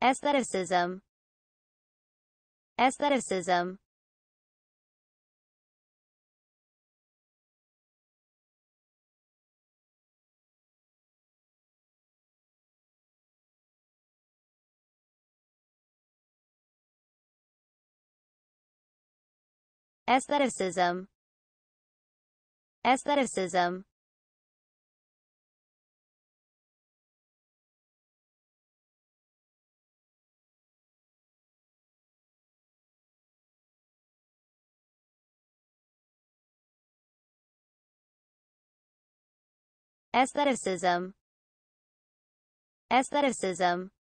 aestheticism. Aestheticism. Aestheticism. Aestheticism aestheticism. Aestheticism